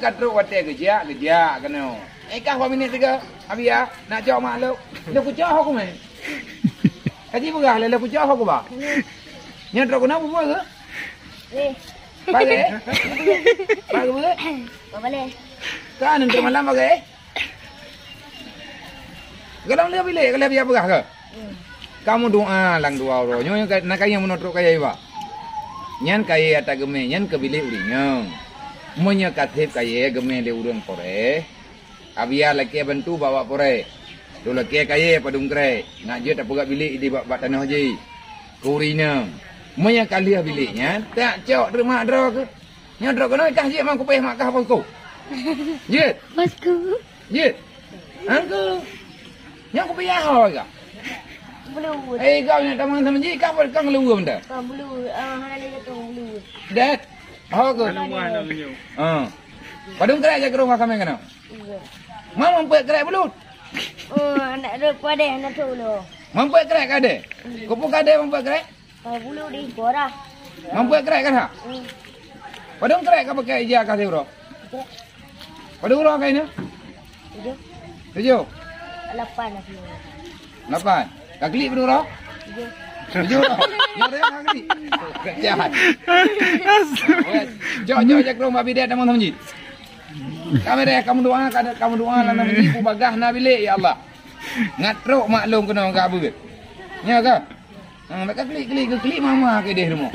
katruk wate kerja, kerja kena. Eh kah berapa minit tiga? Abi ya, nak jauh mak lu. Lu kucah aku main. Kaji berah le kucah aku ba. Nya truk kena apa ke? Eh, Balik. Balik boleh. apa boleh? Kan untuk malam bagi. Kalau dia bilik, kalau biar berah ke? Hmm. Kamu doa lang doa ro. Nyo nak kaya menutruk kaya iba. Nyan kaya ata geme, nyan ke bilik ulinya. Munya katip kaya geme le urang pore. Abia laki bantu bawa pore. Tu laki kaya padung kre. Nak je tak pegak bilik di bak tanah je. Kurina. Munya kali biliknya tak cok rumah dro ke. Nya dro kena kah je mang kupeh mak kah apa ko. Je, Bosku. je. Angku. Yang kupeh ha ke? Bulu. Eh kau ni tamang sama je kau kau ngeluar benda. Kau bulu. Ah, hana lagi tu bulu. Dad. Ha ke? Ha. Padung kerak je ke rumah kami kena. Iya. Mam mampu kerak belut. Oh, nak ada pada nak tu lo. Mampu kerak kade. Kau pun kade mampu kerak? Kau bulu di korah. Mampu kerak kan ha? Hmm. Padung kerak kau pakai ija kasih bro. Padung bro kainnya. Tujuh. Tujuh. Lapan aku. Lapan. Kak klik padung bro. Tujuh. Je ke rumah bidet tamang sama je. Kami dah kamu doa kada kamu doa lah nama ji ku bagah na bilik ya Allah. Ngatruk maklum kena orang kabur. Ya ke? Ha, nak klik klik ke klik mama ke dia rumah.